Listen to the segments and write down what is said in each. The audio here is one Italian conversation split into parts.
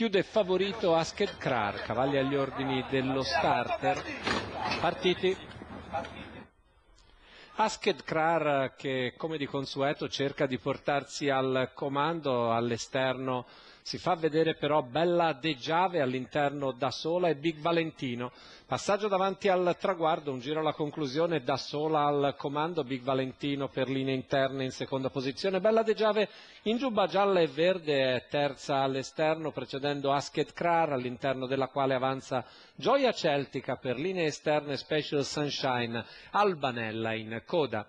chiude favorito Asked Krar, cavalli agli ordini dello starter, partiti. Asked Krar che come di consueto cerca di portarsi al comando all'esterno si fa vedere però Bella De Giave all'interno da sola e Big Valentino. Passaggio davanti al traguardo, un giro alla conclusione da sola al comando Big Valentino per linee interne in seconda posizione. Bella De Giave in giubba gialla e verde è terza all'esterno precedendo Asked Krar all'interno della quale avanza Gioia Celtica per linee esterne Special Sunshine Albanella in coda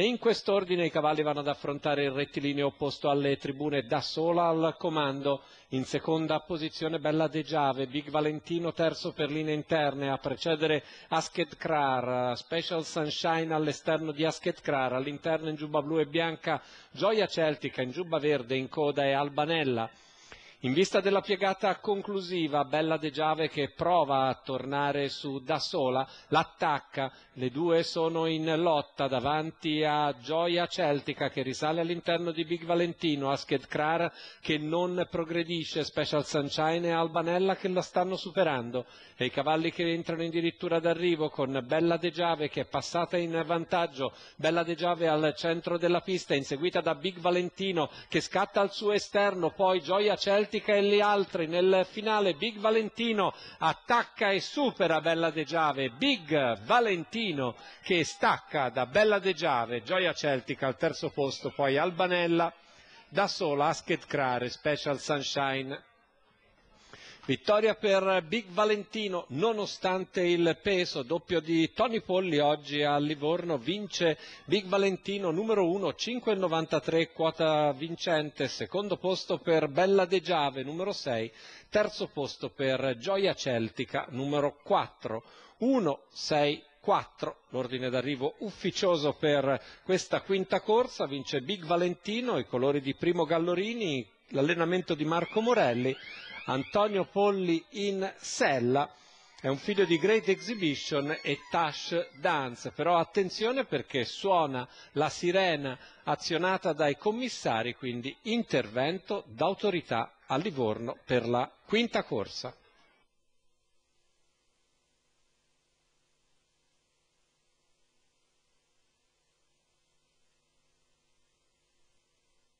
e in quest'ordine i cavalli vanno ad affrontare il rettilineo opposto alle tribune da sola al comando. In seconda posizione Bella De Giave, Big Valentino terzo per linee interne a precedere Asked Krar, Special Sunshine all'esterno di Asked Krar, all'interno in giubba blu e bianca Gioia Celtica, in giubba verde in coda e Albanella. In vista della piegata conclusiva, Bella De Giave che prova a tornare su da sola, l'attacca, le due sono in lotta davanti a Gioia Celtica che risale all'interno di Big Valentino, Asked Krar che non progredisce, Special Sunshine e Albanella che la stanno superando. E i cavalli che entrano addirittura d'arrivo con Bella De Giave che è passata in vantaggio, Bella De Giave al centro della pista inseguita da Big Valentino che scatta al suo esterno, poi Gioia Celtica e gli altri nel finale Big Valentino attacca e supera Bella De Giave. Big Valentino che stacca da Bella De Giave Gioia Celtica al terzo posto poi Albanella da sola Asked Crare Special Sunshine Vittoria per Big Valentino nonostante il peso, doppio di Tony Polli oggi a Livorno, vince Big Valentino numero 1, 5,93 quota vincente, secondo posto per Bella De Giave numero 6, terzo posto per Gioia Celtica numero 4, 1, 6, 4, l'ordine d'arrivo ufficioso per questa quinta corsa, vince Big Valentino, i colori di Primo Gallorini, l'allenamento di Marco Morelli, Antonio Polli in sella, è un figlio di Great Exhibition e Tash Dance, però attenzione perché suona la sirena azionata dai commissari, quindi intervento d'autorità a Livorno per la quinta corsa.